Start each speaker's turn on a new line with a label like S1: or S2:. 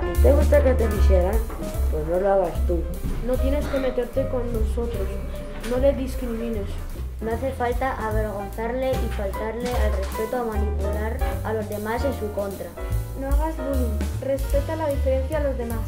S1: ¿Te gusta que te quisieran? Pues no lo hagas tú.
S2: No tienes que meterte con nosotros. No le discrimines.
S3: No hace falta avergonzarle y faltarle al respeto a manipular a los demás en su contra.
S2: No hagas bullying. Respeta la diferencia a los demás.